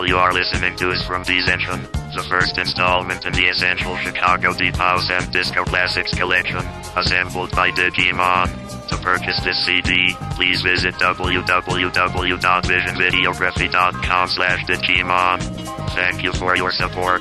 The you are listening to is from Descension, the first installment in the essential Chicago Deep House and Disco Classics collection, assembled by Digimon. To purchase this CD, please visit www.visionvideography.com slash Digimon. Thank you for your support.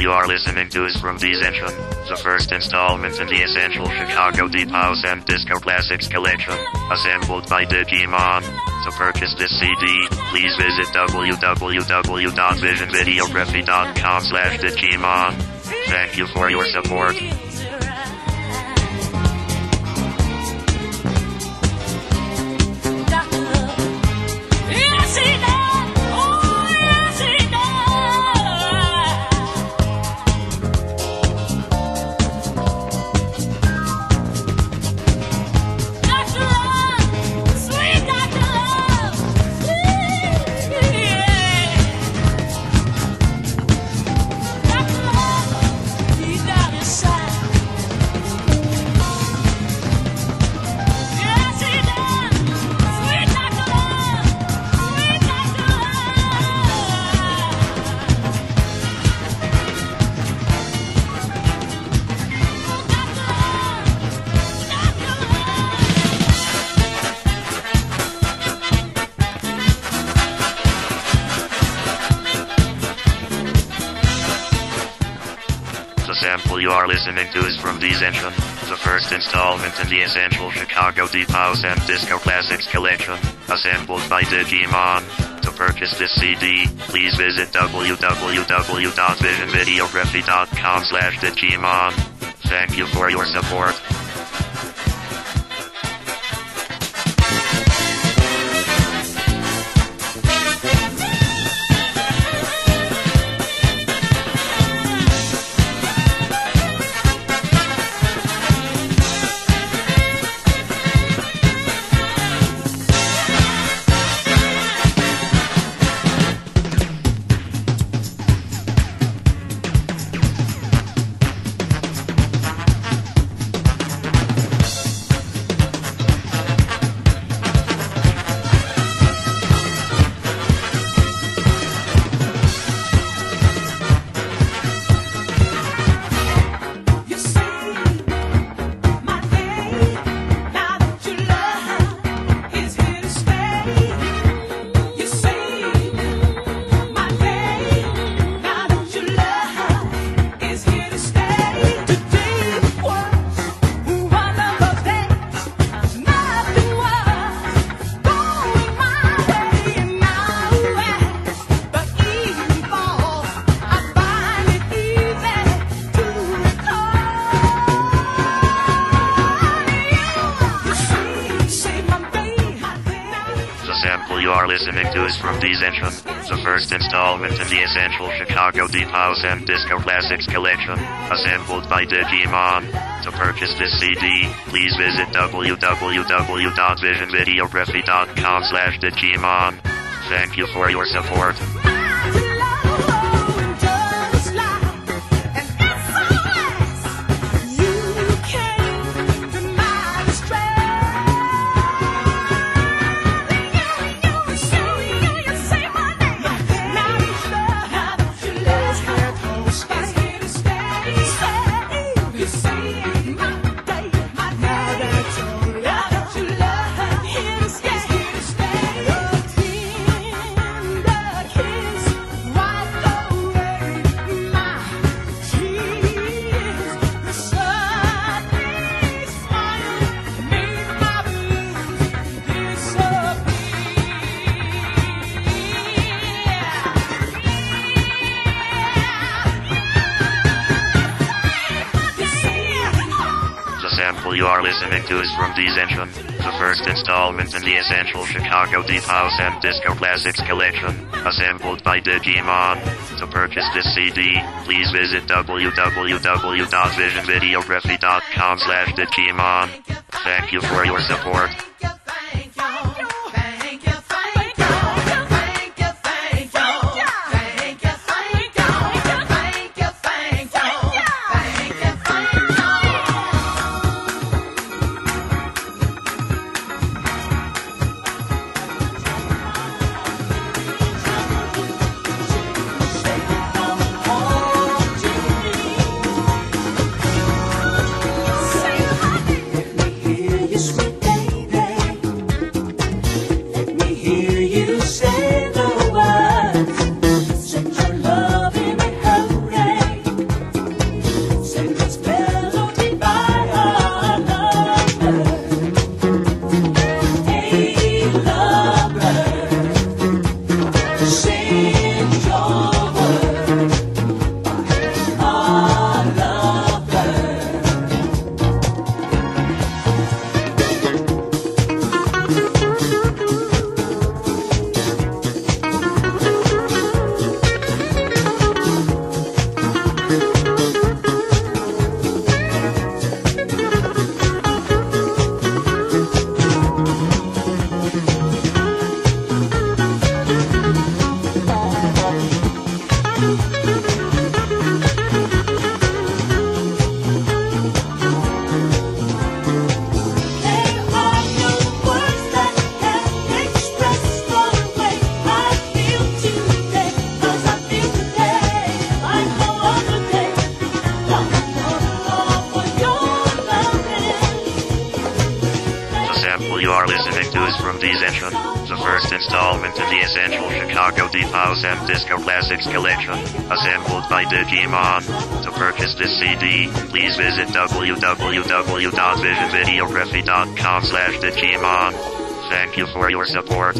You are listening to is from Descension, the first installment in the essential Chicago Deep House and Disco Classics collection, assembled by Digimon. To purchase this CD, please visit www.visionvideography.com slash Digimon. Thank you for your support. Sample you are listening to is from Descension, the first installment in the essential Chicago Deep House and Disco Classics collection, assembled by Digimon. To purchase this CD, please visit www.visionvideography.com slash Digimon. Thank you for your support. Listening to is from Descension, the first installment in the essential Chicago Deep House and Disco Classics collection, assembled by Digimon. To purchase this CD, please visit www.visionvideography.com slash Digimon. Thank you for your support. You are listening to is from Descension, the first installment in the essential Chicago Deep House and Disco Classics collection, assembled by Digimon. To purchase this CD, please visit www.visionvideography.com slash Digimon. Thank you for your support. Is the first installment in the essential Chicago Deep House and Disco Classics collection, assembled by Digimon. To purchase this CD, please visit www.visionvideography.com slash Digimon. Thank you for your support.